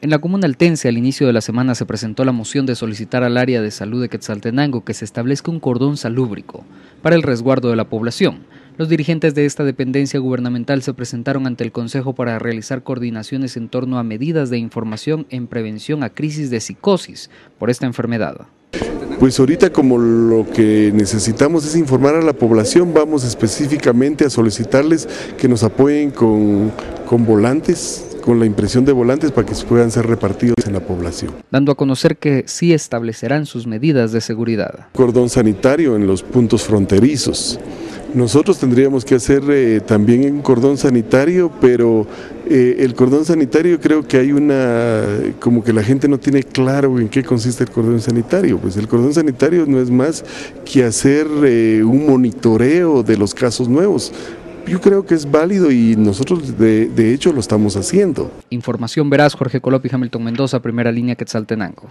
En la comuna altense, al inicio de la semana, se presentó la moción de solicitar al área de salud de Quetzaltenango que se establezca un cordón salúbrico para el resguardo de la población. Los dirigentes de esta dependencia gubernamental se presentaron ante el Consejo para realizar coordinaciones en torno a medidas de información en prevención a crisis de psicosis por esta enfermedad. Pues ahorita como lo que necesitamos es informar a la población, vamos específicamente a solicitarles que nos apoyen con, con volantes con la impresión de volantes para que puedan ser repartidos en la población. Dando a conocer que sí establecerán sus medidas de seguridad. Cordón sanitario en los puntos fronterizos. Nosotros tendríamos que hacer eh, también un cordón sanitario, pero eh, el cordón sanitario creo que hay una, como que la gente no tiene claro en qué consiste el cordón sanitario. Pues el cordón sanitario no es más que hacer eh, un monitoreo de los casos nuevos yo creo que es válido y nosotros de, de hecho lo estamos haciendo. Información veraz, Jorge Colopi, Hamilton Mendoza, primera línea Quetzaltenango.